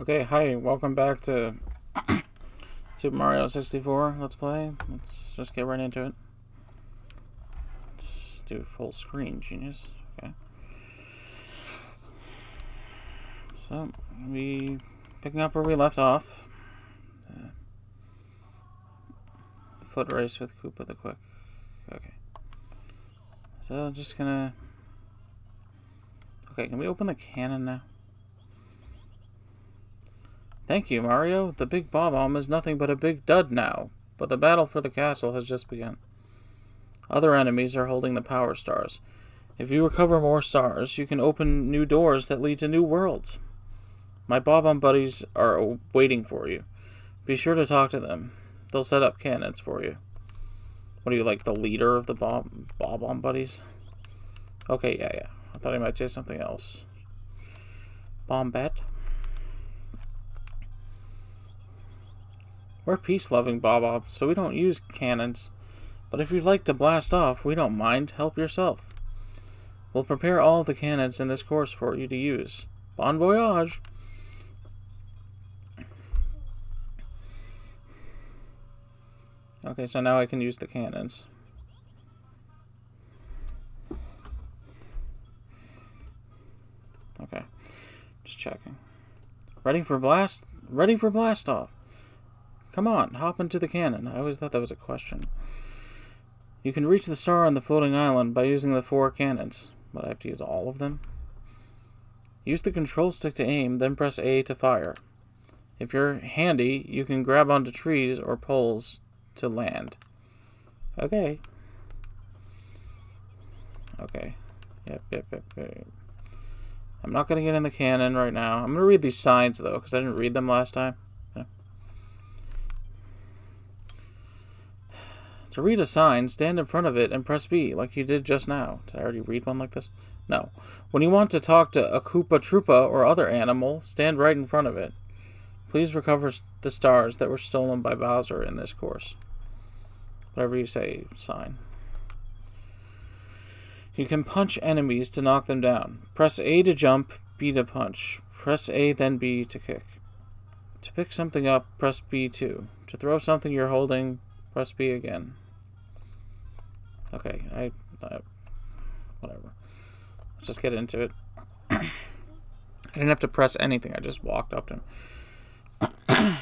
Okay, hi, welcome back to Super Mario 64 Let's Play. Let's just get right into it. Let's do full screen, genius. Okay. So, we picking up where we left off. Uh, foot race with Koopa the Quick. Okay. So, just gonna... Okay, can we open the cannon now? Thank you, Mario. The big Bob-omb is nothing but a big dud now, but the battle for the castle has just begun. Other enemies are holding the power stars. If you recover more stars, you can open new doors that lead to new worlds. My Bob-omb buddies are waiting for you. Be sure to talk to them. They'll set up cannons for you. What are you, like the leader of the Bob Bob-omb buddies? Okay, yeah, yeah. I thought he might say something else. Bombette? We're peace-loving Bob so we don't use cannons. But if you'd like to blast off, we don't mind. Help yourself. We'll prepare all the cannons in this course for you to use. Bon voyage! Okay, so now I can use the cannons. Okay, just checking. Ready for blast? Ready for blast off. Come on, hop into the cannon. I always thought that was a question. You can reach the star on the floating island by using the four cannons. But I have to use all of them? Use the control stick to aim, then press A to fire. If you're handy, you can grab onto trees or poles to land. Okay. Okay. Yep, yep, yep, yep. I'm not going to get in the cannon right now. I'm going to read these signs, though, because I didn't read them last time. To read a sign, stand in front of it and press B, like you did just now. Did I already read one like this? No. When you want to talk to a Koopa Troopa or other animal, stand right in front of it. Please recover the stars that were stolen by Bowser in this course. Whatever you say, sign. You can punch enemies to knock them down. Press A to jump, B to punch. Press A, then B to kick. To pick something up, press B2. To throw something you're holding, press B again. Okay, I, I whatever. Let's just get into it. I didn't have to press anything. I just walked up to him.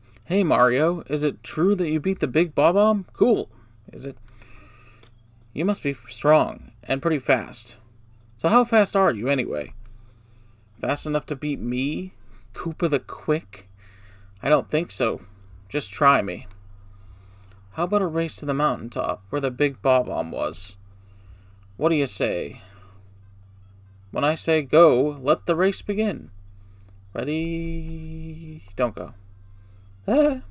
hey Mario, is it true that you beat the big Bob-omb? Cool. Is it? You must be strong and pretty fast. So how fast are you anyway? Fast enough to beat me? Koopa the Quick? I don't think so. Just try me. How about a race to the mountaintop, where the big Bob-omb was? What do you say? When I say go, let the race begin. Ready? Don't go. Ah.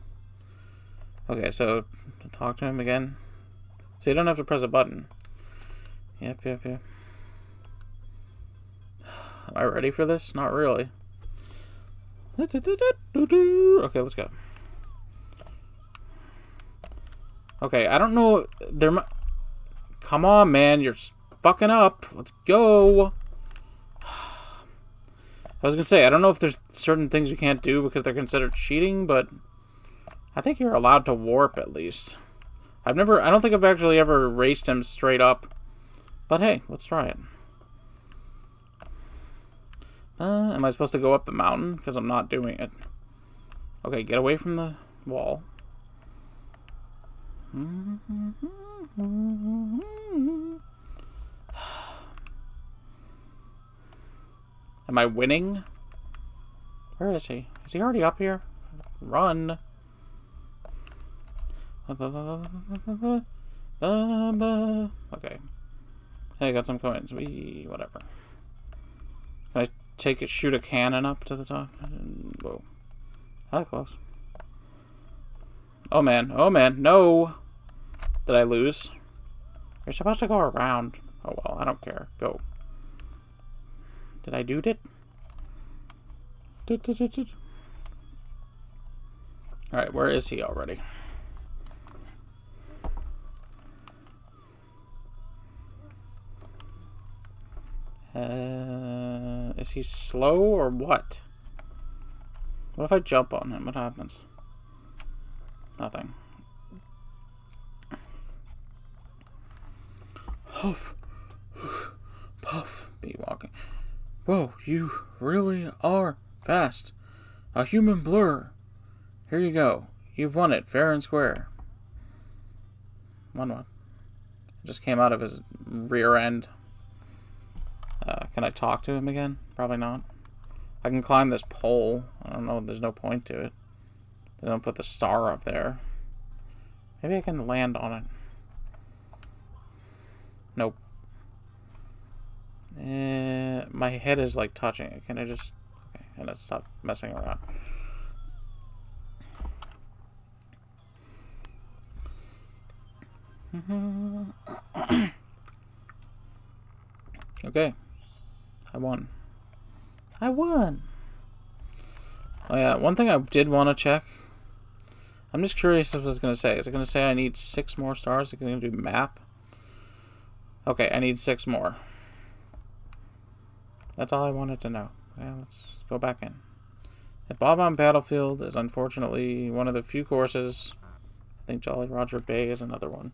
Okay, so talk to him again. So you don't have to press a button. Yep, yep, yep. Am I ready for this? Not really. Okay, let's go. Okay, I don't know. There. Come on, man. You're fucking up. Let's go. I was gonna say, I don't know if there's certain things you can't do because they're considered cheating, but I think you're allowed to warp at least. I've never, I don't think I've actually ever raced him straight up. But hey, let's try it. Uh, am I supposed to go up the mountain? Because I'm not doing it. Okay, get away from the wall. Am I winning? Where is he? Is he already up here? Run. Okay. Hey, I got some coins. We whatever. Can I take it, shoot a cannon up to the top? Whoa. That close. Oh man, oh man, no! Did I lose? You're supposed to go around. Oh well, I don't care. Go. Did I do it? Alright, where is he already? Uh, is he slow or what? What if I jump on him? What happens? Nothing. Huff. Puff. Be walking. Whoa, you really are fast. A human blur. Here you go. You've won it, fair and square. One one. Just came out of his rear end. Uh, can I talk to him again? Probably not. I can climb this pole. I don't know. There's no point to it. They don't put the star up there. Maybe I can land on it. Nope. Eh, my head is like touching it. Can I just... Okay, and stop messing around. okay. I won. I won! Oh yeah, one thing I did want to check. I'm just curious if it's going to say. Is it going to say I need six more stars? Is it going to do map? Okay, I need six more. That's all I wanted to know. Yeah, let's go back in. The Bob-omb Battlefield is unfortunately one of the few courses. I think Jolly Roger Bay is another one.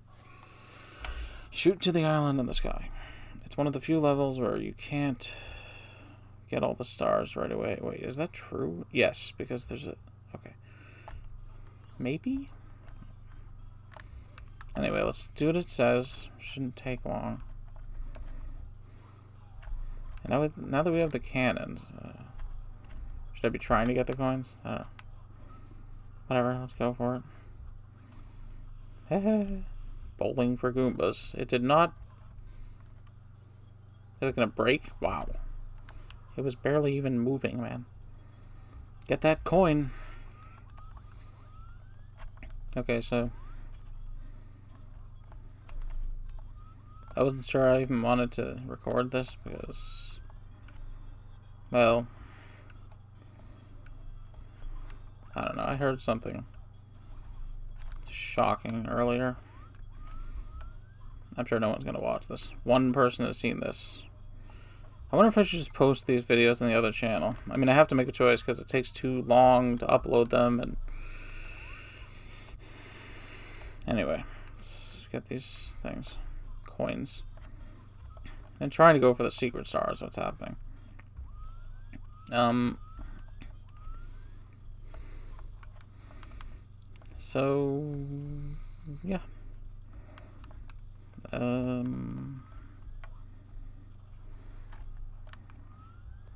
Shoot to the island in the sky. It's one of the few levels where you can't get all the stars right away. Wait, is that true? Yes, because there's a... Maybe? Anyway, let's do what it says. Shouldn't take long. And now, with, now that we have the cannons, uh, should I be trying to get the coins? Uh, whatever, let's go for it. Bowling for Goombas. It did not... Is it going to break? Wow. It was barely even moving, man. Get that coin. Okay, so... I wasn't sure I even wanted to record this because... Well... I don't know, I heard something shocking earlier. I'm sure no one's going to watch this. One person has seen this. I wonder if I should just post these videos on the other channel. I mean, I have to make a choice because it takes too long to upload them. And Anyway, let's get these things. Coins. And trying to go for the secret stars, what's happening. Um... So... Yeah. Um,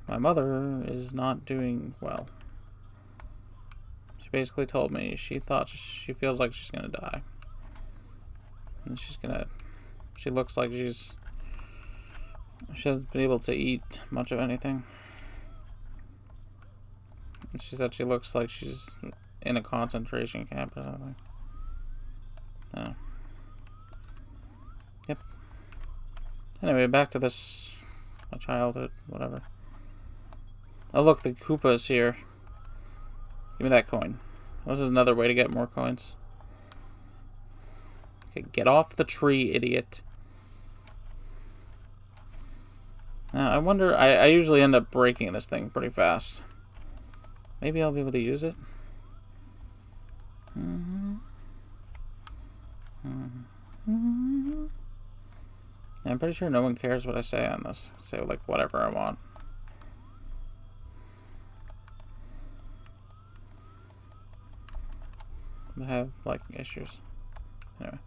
my mother is not doing well. She basically told me she thought she feels like she's gonna die. And she's gonna. She looks like she's. She hasn't been able to eat much of anything. She said she looks like she's in a concentration camp or something. Yeah. Anyway, back to this my childhood, whatever. Oh look, the Koopa's here. Give me that coin. This is another way to get more coins. Okay, get off the tree, idiot. Now, I wonder, I, I usually end up breaking this thing pretty fast. Maybe I'll be able to use it. Mm -hmm. Mm -hmm. I'm pretty sure no one cares what I say on this. Say like whatever I want. I have like issues. Anyway.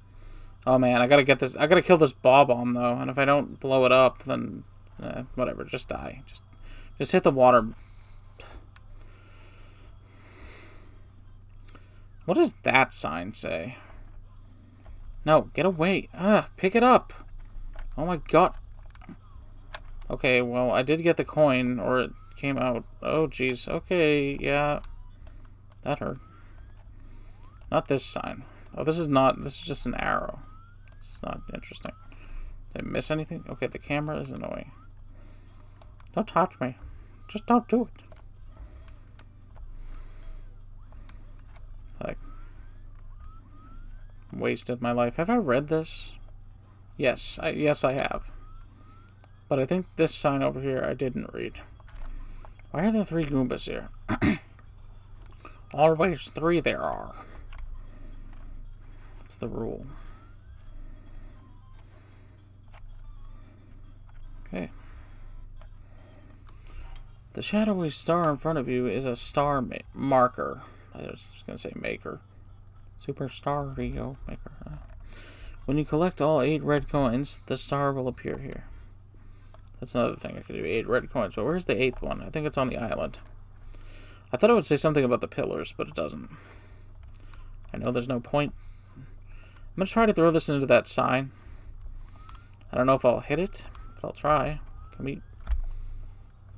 Oh man, I gotta get this. I gotta kill this Bob-omb though, and if I don't blow it up, then eh, whatever. Just die. Just, just hit the water. What does that sign say? No, get away. Ah, pick it up. Oh my god. Okay, well, I did get the coin, or it came out. Oh, jeez. Okay, yeah. That hurt. Not this sign. Oh, this is not... This is just an arrow. It's not interesting. Did I miss anything? Okay, the camera is annoying. Don't touch me. Just don't do it. Like... Wasted my life. Have I read this? Yes, I, yes I have. But I think this sign over here I didn't read. Why are there three Goombas here? Always three there are. It's the rule. The shadowy star in front of you is a star ma marker. I was going to say maker. Superstar Rio maker. When you collect all eight red coins, the star will appear here. That's another thing I could do. Eight red coins. But where's the eighth one? I think it's on the island. I thought it would say something about the pillars, but it doesn't. I know there's no point. I'm going to try to throw this into that sign. I don't know if I'll hit it, but I'll try. Can we...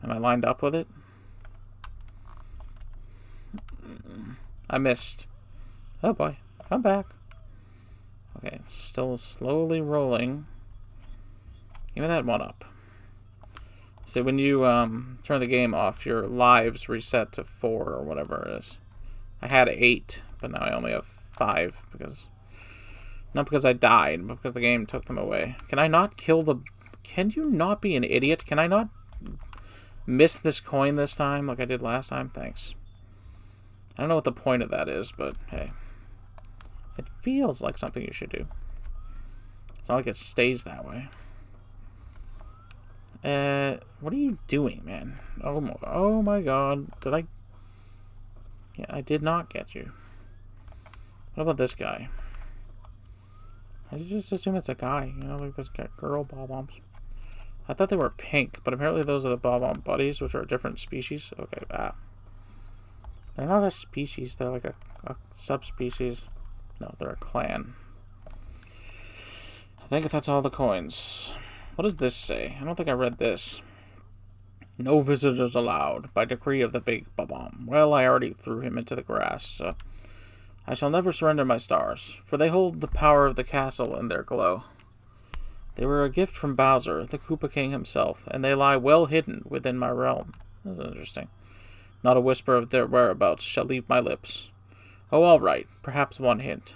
Am I lined up with it? I missed. Oh boy. Come back. Okay, it's still slowly rolling. Give me that one up. So when you um, turn the game off, your lives reset to four or whatever it is. I had eight, but now I only have five because not because I died, but because the game took them away. Can I not kill the? Can you not be an idiot? Can I not miss this coin this time like I did last time? Thanks. I don't know what the point of that is, but hey. It feels like something you should do. It's not like it stays that way. Uh, what are you doing, man? Oh my, oh my god. Did I... Yeah, I did not get you. What about this guy? I just assume it's a guy, you know, like this girl bob-ombs. I thought they were pink, but apparently those are the bob-omb buddies, which are a different species. Okay, ah. They're not a species, they're like a, a subspecies. No, they're a clan. I think that's all the coins. What does this say? I don't think I read this. No visitors allowed, by decree of the big Bob-omb. Well, I already threw him into the grass, so I shall never surrender my stars, for they hold the power of the castle in their glow. They were a gift from Bowser, the Koopa King himself, and they lie well hidden within my realm. That's interesting. Not a whisper of their whereabouts shall leave my lips. Oh, all right. Perhaps one hint.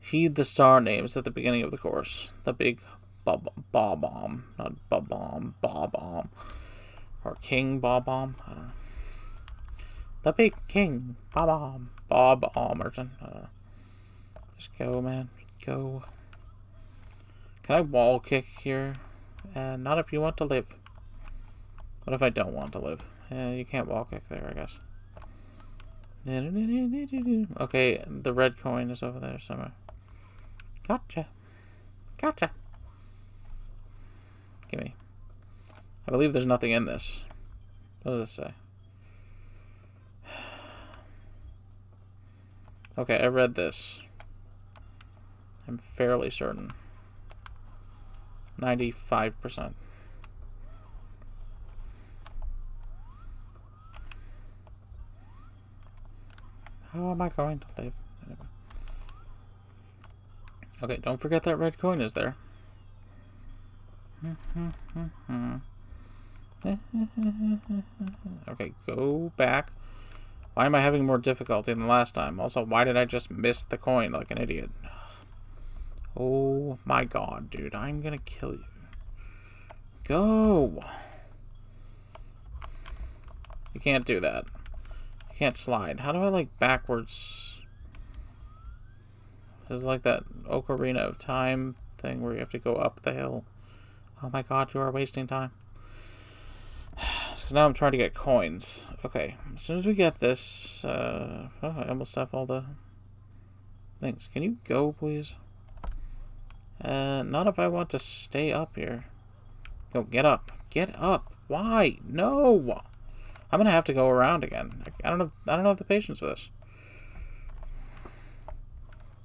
Heed the star names at the beginning of the course. The big Bob Bob-omb, not Bob-omb, Bob-omb, or King Bob-omb. I don't know. The big King Bob-omb, Bob Almerton. Just go, man. Go. Can I wall kick here? Uh, not if you want to live. What if I don't want to live? Yeah, you can't wall kick there, I guess. Okay, the red coin is over there somewhere. Gotcha. Gotcha. Gimme. I believe there's nothing in this. What does this say? Okay, I read this. I'm fairly certain. 95%. How am I going to live? Anyway. Okay, don't forget that red coin is there. okay, go back. Why am I having more difficulty than last time? Also, why did I just miss the coin like an idiot? Oh my god, dude. I'm gonna kill you. Go! You can't do that. You can't slide. How do I, like, backwards... This is like that Ocarina of Time thing where you have to go up the hill. Oh my god, you are wasting time. So now I'm trying to get coins. Okay, as soon as we get this, uh, oh, I almost have all the things. Can you go, please? Uh, not if I want to stay up here. Go, get up. Get up. Why? No! I'm gonna have to go around again. I don't know. I don't have the patience for this.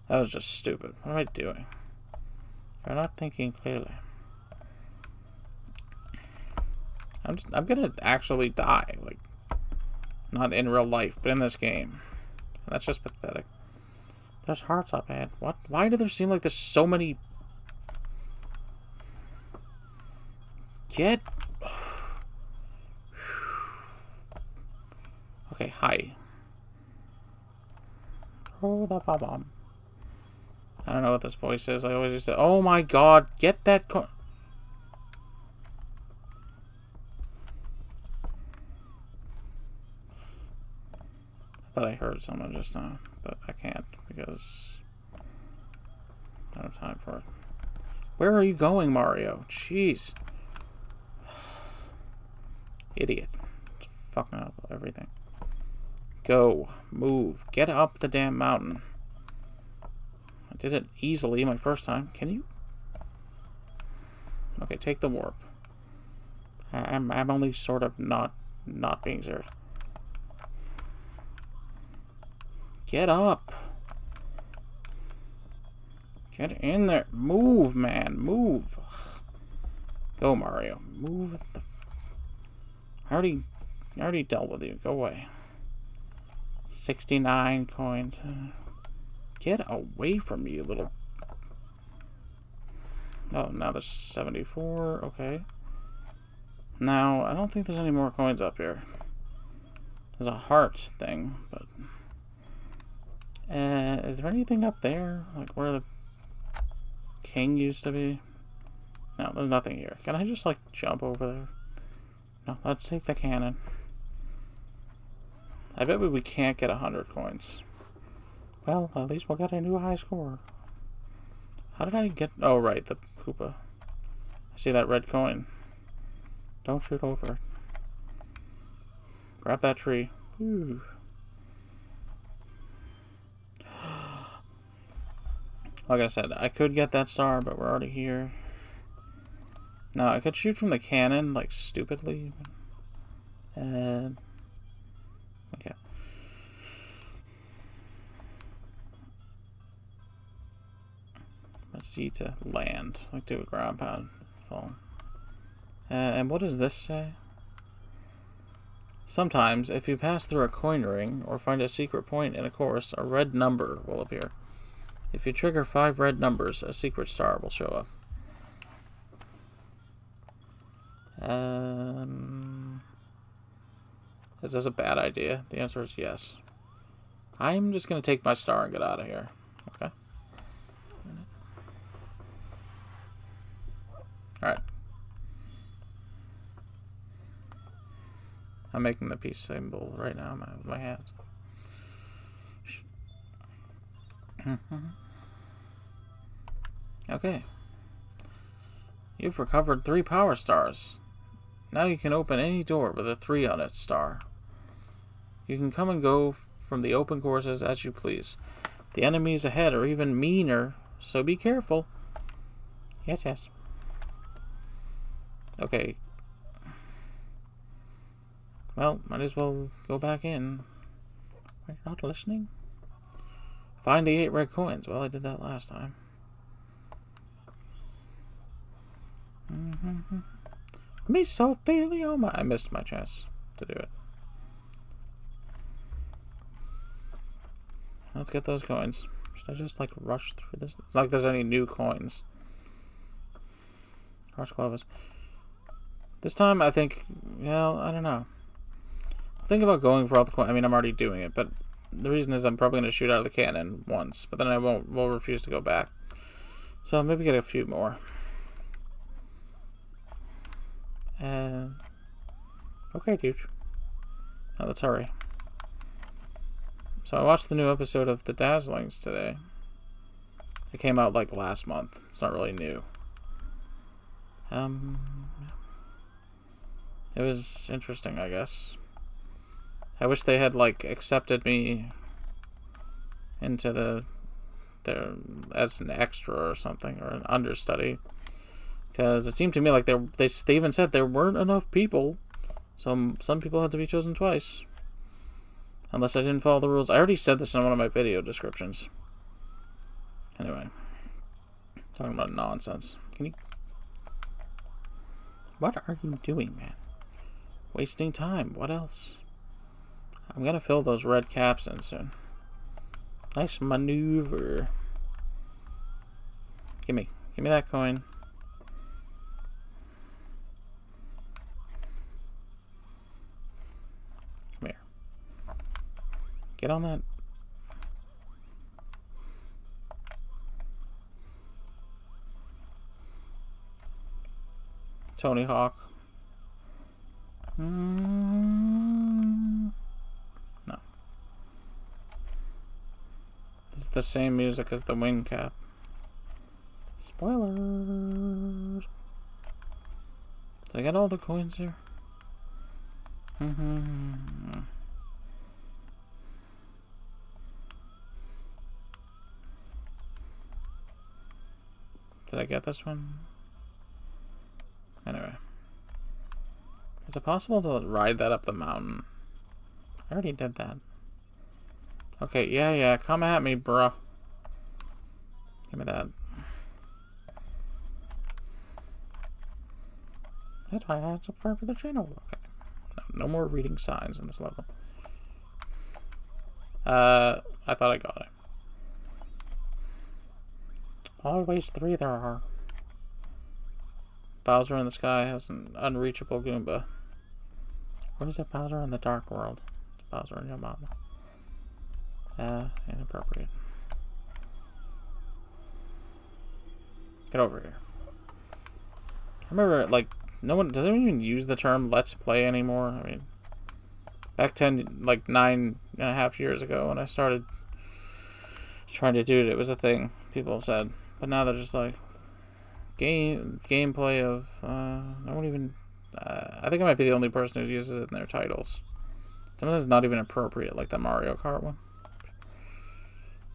That was just stupid. What am I doing? You're not thinking clearly. I'm just, I'm gonna actually die, like, not in real life, but in this game. That's just pathetic. There's hearts up ahead. What? Why do there seem like there's so many... Get... Okay, hi. Oh, the bomb. I don't know what this voice is. I always just say, Oh my god, get that... Co I thought I heard someone just now, but I can't because I don't have time for it. Where are you going, Mario? Jeez. Idiot. It's fucking up everything. Go. Move. Get up the damn mountain. I did it easily my first time. Can you? Okay, take the warp. I'm, I'm only sort of not, not being serious. Get up. Get in there. Move, man. Move. Go, Mario. Move the... I already, I already dealt with you. Go away. 69 coins. Get away from me, you little... Oh, now there's 74. Okay. Now, I don't think there's any more coins up here. There's a heart thing, but... Uh, is there anything up there? Like where the king used to be? No, there's nothing here. Can I just like jump over there? No, let's take the cannon. I bet we can't get a hundred coins. Well, at least we'll get a new high score. How did I get... Oh, right, the Koopa. I see that red coin. Don't shoot over. Grab that tree. Ooh. Like I said, I could get that star, but we're already here. Now, I could shoot from the cannon, like, stupidly. Uh, okay. Let's see to land. Like do a ground pound fall. Uh, and what does this say? Sometimes, if you pass through a coin ring or find a secret point in a course, a red number will appear. If you trigger five red numbers, a secret star will show up. Um, is this a bad idea? The answer is yes. I'm just going to take my star and get out of here. Okay. Alright. I'm making the peace symbol right now with my hands. Okay. You've recovered three power stars. Now you can open any door with a three on its star. You can come and go from the open courses as you please. The enemies ahead are even meaner, so be careful. Yes, yes. Okay. Well, might as well go back in. Are you not listening? Find the eight red coins. Well, I did that last time. Mm -hmm. Mesothelioma. I missed my chance to do it. Let's get those coins. Should I just, like, rush through this? It's like there's any new coins. Crush Clovis. This time, I think, well, I don't know. Think about going for all the coins. I mean, I'm already doing it, but the reason is I'm probably going to shoot out of the cannon once, but then I won't will refuse to go back. So maybe get a few more. And okay, dude. Now let's hurry. So I watched the new episode of The Dazzlings today. It came out like last month. It's not really new. Um, it was interesting, I guess. I wish they had like accepted me into the there as an extra or something or an understudy because it seemed to me like they, they even said there weren't enough people. So some people had to be chosen twice. Unless I didn't follow the rules. I already said this in one of my video descriptions. Anyway. Talking about nonsense. Can you what are you doing man? Wasting time. What else? I'm gonna fill those red caps in soon. Nice maneuver. Give me, give me that coin. Come here. Get on that. Tony Hawk. Mm -hmm. the same music as the wing cap. Spoilers. Did I get all the coins here? Mm-hmm. Did I get this one? Anyway. Is it possible to ride that up the mountain? I already did that. Okay, yeah, yeah, come at me, bro. Give me that. That's why I subscribe to the channel. Okay. No, no more reading signs in this level. Uh, I thought I got it. Always three there are. Bowser in the sky has an unreachable Goomba. Where's it, Bowser in the dark world? It's Bowser in your mama. Uh, inappropriate. Get over here. I remember, like, no one, does anyone even use the term let's play anymore? I mean, back 10, like, nine and a half years ago when I started trying to do it, it was a thing people said. But now they're just like game gameplay of uh, I won't even. Uh, I think I might be the only person who uses it in their titles. Sometimes it's not even appropriate, like the Mario Kart one.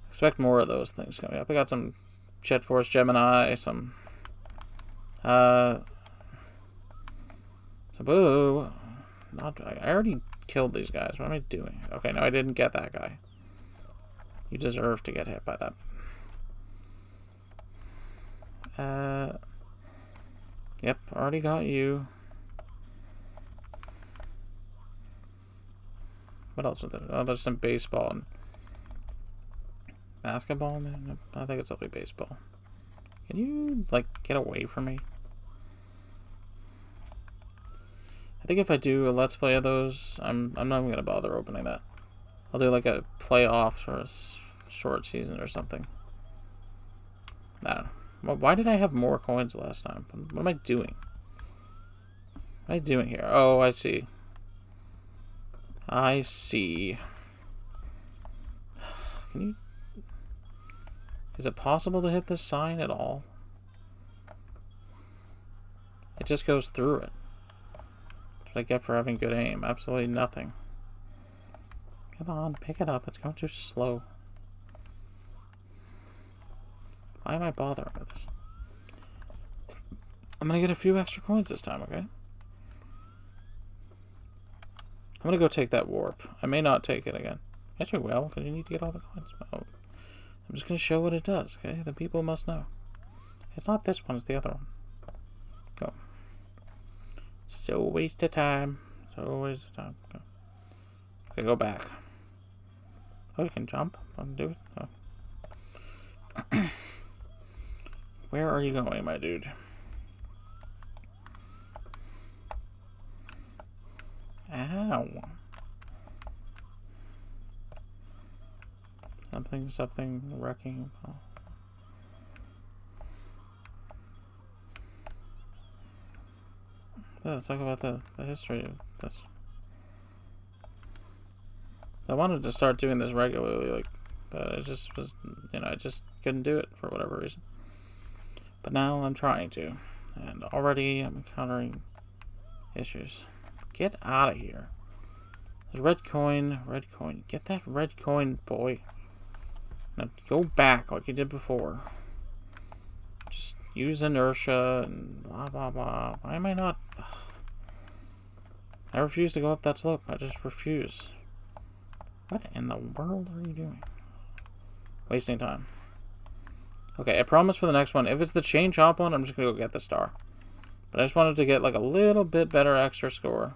Expect more of those things coming up. I got some Jet Force Gemini, some uh, some boo. Not I already killed these guys. What am I doing? Okay, no, I didn't get that guy. You deserve to get hit by that. Uh, yep, already got you. What else was there? Oh, there's some baseball and basketball. Man, I think it's only baseball. Can you like get away from me? I think if I do a let's play of those, I'm I'm not even gonna bother opening that. I'll do like a playoff or a short season or something. I don't know. Why did I have more coins last time? What am I doing? What am I doing here? Oh, I see. I see. Can you... Is it possible to hit this sign at all? It just goes through it. What I get for having good aim? Absolutely nothing. Come on, pick it up. It's going too slow. Why am I bothering with this? I'm gonna get a few extra coins this time, okay? I'm gonna go take that warp. I may not take it again. Actually, well, because you need to get all the coins. Oh. I'm just gonna show what it does, okay? The people must know. It's not this one, it's the other one. Go. So waste of time. So waste of time. Go. Okay, go back. Oh, you can jump and do it. Oh. Where are you going, my dude? Ow. Something, something, wrecking. Oh. Let's talk about the, the history of this. I wanted to start doing this regularly, like, but I just was, you know, I just couldn't do it for whatever reason. But now I'm trying to, and already I'm encountering issues. Get out of here. There's red coin, red coin. Get that red coin, boy. Now go back like you did before. Just use inertia and blah blah blah. Why am I not... Ugh. I refuse to go up that slope. I just refuse. What in the world are you doing? Wasting time. Okay, I promise for the next one, if it's the chain chomp one, I'm just going to go get the star. But I just wanted to get like a little bit better extra score.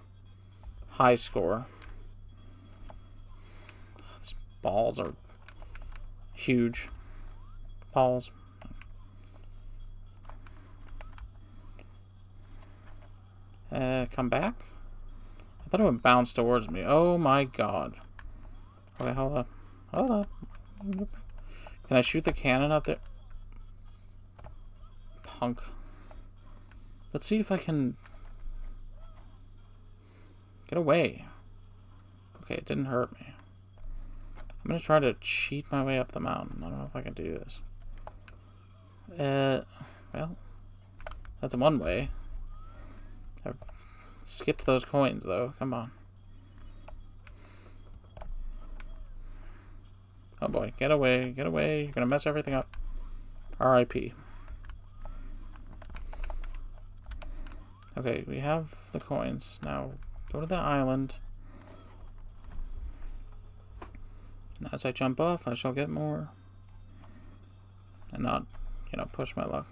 High score. These balls are huge. Balls. Uh, come back? I thought it would bounce towards me. Oh my god. Okay, hold up. Hold up. Can I shoot the cannon up there? Punk. Let's see if I can get away. Okay, it didn't hurt me. I'm gonna try to cheat my way up the mountain. I don't know if I can do this. Uh, well, that's one way. I skipped those coins, though. Come on. Oh boy, get away, get away. You're gonna mess everything up. R.I.P. Okay, we have the coins. Now, go to the island. And as I jump off, I shall get more. And not, you know, push my luck.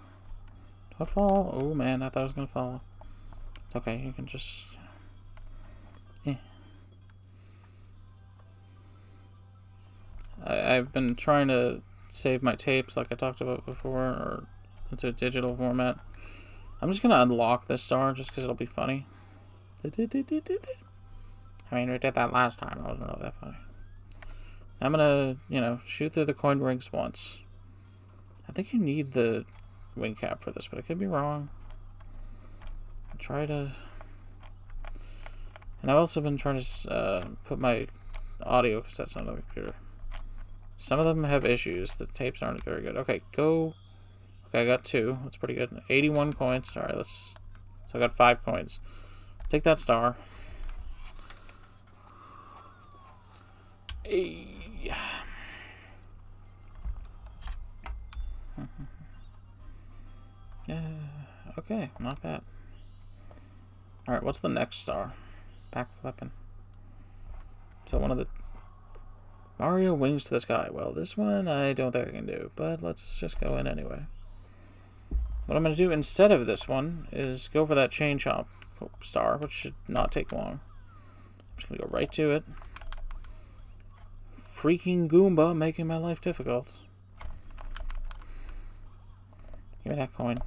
Don't fall. Oh man, I thought I was gonna fall. It's okay, you can just... Eh. I, I've been trying to save my tapes like I talked about before, or into a digital format. I'm just gonna unlock this star just because it'll be funny. I mean, we did that last time. It wasn't really that funny. I'm gonna, you know, shoot through the coin rings once. I think you need the wing cap for this, but I could be wrong. I'll try to... And I've also been trying to uh, put my audio cassettes on the computer. Some of them have issues. The tapes aren't very good. Okay, go Okay, I got two. That's pretty good. 81 coins. Alright, let's... So I got five coins. Take that star. Hey. yeah. Okay, not bad. Alright, what's the next star? Back flipping. So one of the... Mario wings to the sky. Well, this one I don't think I can do, but let's just go in anyway. What I'm going to do instead of this one is go for that chain chomp star, which should not take long. I'm just going to go right to it. Freaking Goomba making my life difficult. Give me that coin.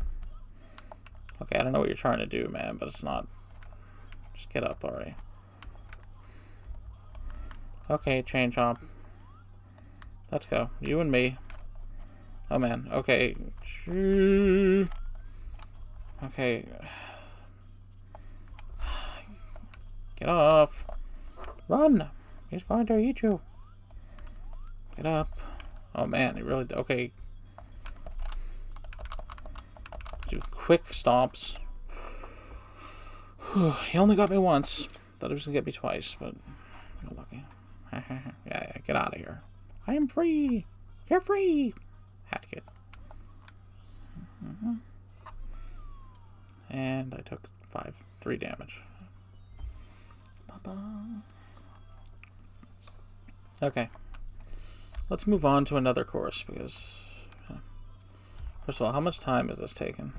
Okay, I don't know what you're trying to do, man, but it's not... Just get up already. Okay, chain chomp. Let's go. You and me. Oh man, okay. Okay. Get off. Run! He's going to eat you. Get up. Oh man, he really... Okay. Do quick stomps. he only got me once. Thought he was to get me twice, but... Lucky. yeah, yeah, get out of here. I am free! You're free! Hat kit. Mm -hmm. And I took five, three damage. Okay. Let's move on to another course because, first of all, how much time is this taking?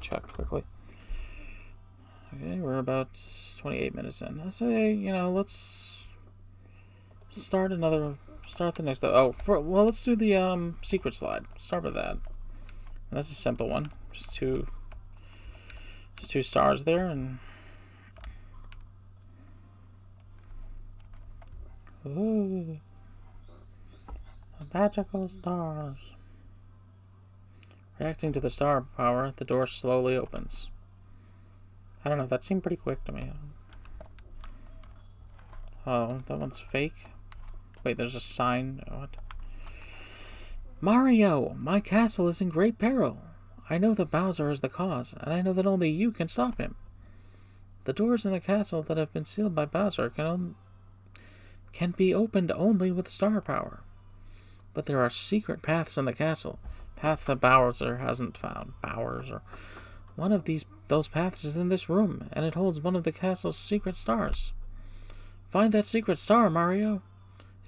Check quickly. Okay, we're about 28 minutes in. I say, you know, let's start another Start the next. Oh, for, well, let's do the um secret slide. Start with that. That's a simple one. Just two. Just two stars there, and. Ooh. Magical stars. Reacting to the star power, the door slowly opens. I don't know, that seemed pretty quick to me. Oh, that one's fake? Wait, there's a sign. What? Mario, my castle is in great peril. I know that Bowser is the cause, and I know that only you can stop him. The doors in the castle that have been sealed by Bowser can, can be opened only with star power. But there are secret paths in the castle, paths that Bowser hasn't found. Bowser. One of these those paths is in this room, and it holds one of the castle's secret stars. Find that secret star, Mario.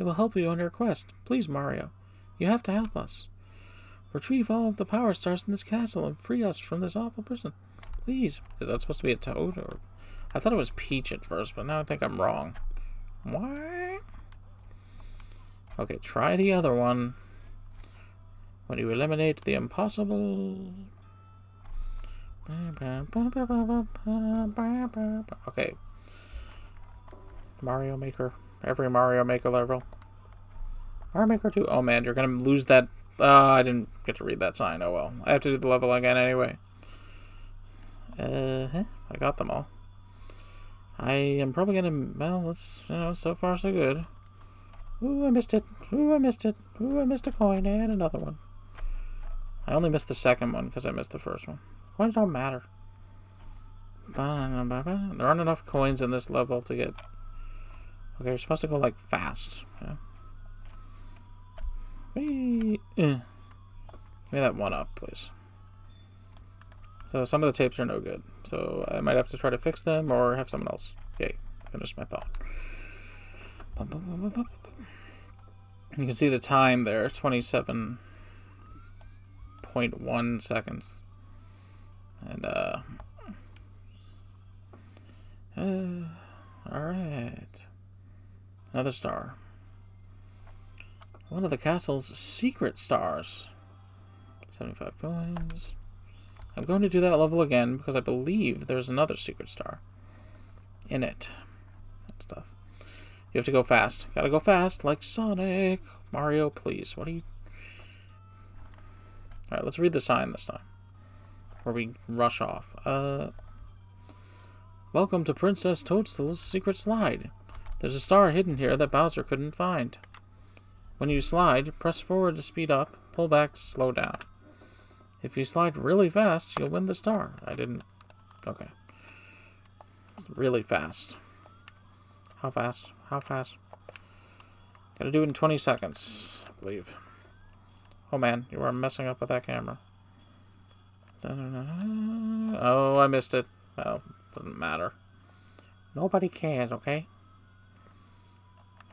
It will help you on your quest. Please, Mario. You have to help us. Retrieve all of the power stars in this castle and free us from this awful prison. Please. Is that supposed to be a toad? Or I thought it was Peach at first, but now I think I'm wrong. What? Okay, try the other one. When you eliminate the impossible... Okay. Mario Maker. Every Mario Maker level. Mario Maker 2. Oh man, you're gonna lose that. Uh, I didn't get to read that sign. Oh well. I have to do the level again anyway. Uh, -huh. I got them all. I am probably gonna. Well, let's. You know, so far so good. Ooh, I missed it. Ooh, I missed it. Ooh, I missed a coin and another one. I only missed the second one because I missed the first one. Coins don't matter. There aren't enough coins in this level to get... Okay, you're supposed to go, like, fast. Yeah. Whee! Eh. Give me that one up, please. So some of the tapes are no good. So I might have to try to fix them or have someone else. Okay, finish my thought. You can see the time there, 27.1 seconds. And, uh... uh Alright. Another star. One of the castle's secret stars. 75 coins. I'm going to do that level again because I believe there's another secret star in it. That stuff. You have to go fast. Gotta go fast, like Sonic. Mario, please. What are you... Alright, let's read the sign this time. Before we rush off. Uh... Welcome to Princess Toadstool's secret slide. There's a star hidden here that Bowser couldn't find. When you slide, press forward to speed up, pull back to slow down. If you slide really fast, you'll win the star. I didn't... Okay. Really fast. How fast? How fast? Gotta do it in 20 seconds, I believe. Oh man, you are messing up with that camera. Oh, I missed it. Well, doesn't matter. Nobody cares, okay?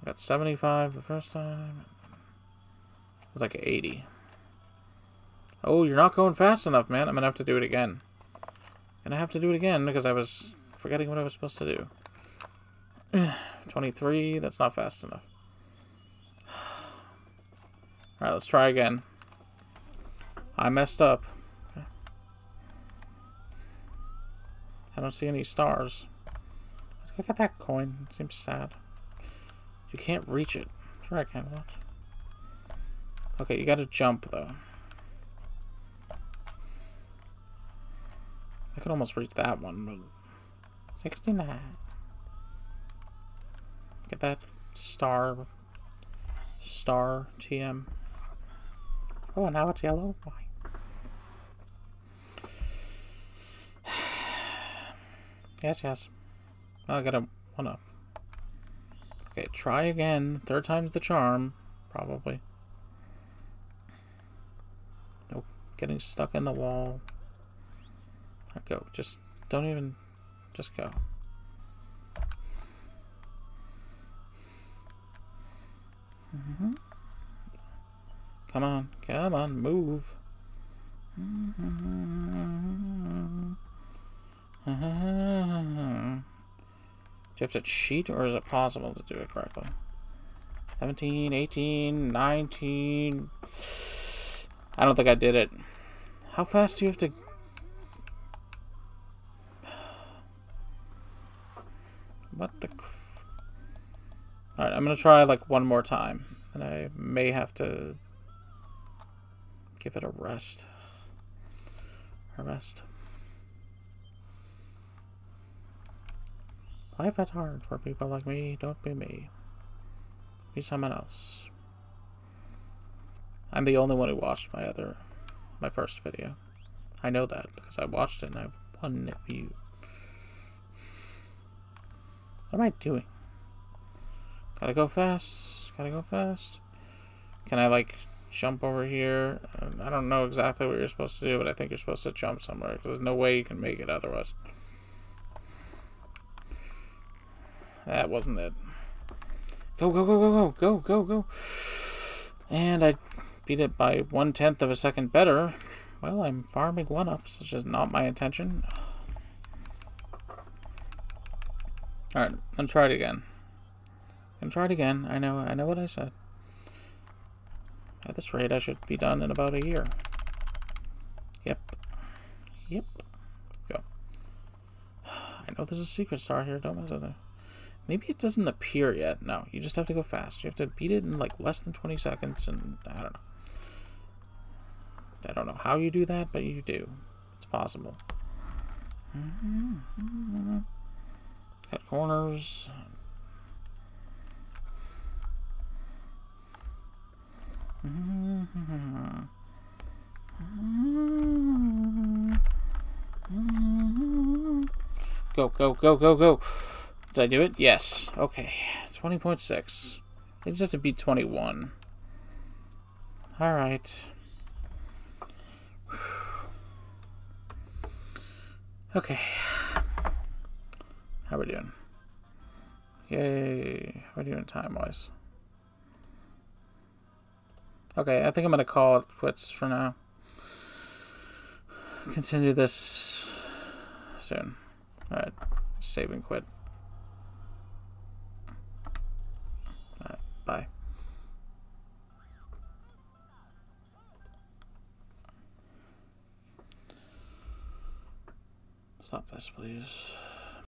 Got 75 the first time. It was like 80. Oh, you're not going fast enough, man. I'm going to have to do it again. Gonna have to do it again because I was forgetting what I was supposed to do. 23, that's not fast enough. Alright, let's try again. I messed up. I don't see any stars. Go get that coin. It seems sad. You can't reach it. Sure I can. What? Okay, you gotta jump, though. I could almost reach that one, but 69. Get that star star TM. Oh, now it's yellow. Why? yes, yes. I got a one up. Okay, try again. Third time's the charm, probably. Nope, getting stuck in the wall. Go. Just don't even. Just go. Mm -hmm. Come on. Come on. Move. Mm -hmm. Do you have to cheat or is it possible to do it correctly? 17, 18, 19. I don't think I did it. How fast do you have to What the... Alright, I'm to try like one more time. And I may have to give it a rest. A rest. Life is hard for people like me. Don't be me. Be someone else. I'm the only one who watched my other, my first video. I know that because I watched it and I have one view. What am I doing? Gotta go fast. Gotta go fast. Can I, like, jump over here? Um, I don't know exactly what you're supposed to do, but I think you're supposed to jump somewhere, because there's no way you can make it otherwise. That wasn't it. Go, go, go, go, go, go, go, go. And I beat it by one-tenth of a second better. Well, I'm farming one-ups, which is not my intention. Alright, I'm try it again. I'm try it again. I know I know what I said. At this rate I should be done in about a year. Yep. Yep. Go. I know there's a secret star here, don't mess with it. Maybe it doesn't appear yet. No, you just have to go fast. You have to beat it in like less than 20 seconds and I don't know. I don't know how you do that, but you do. It's possible. Cut corners. Go, go, go, go, go. Did I do it? Yes. Okay. 20.6. I just have to beat 21. Alright. Okay. How are we doing? Yay. How are we doing time-wise? Okay, I think I'm going to call it quits for now. Continue this soon. Alright, save and quit. Bye. Stop this, please.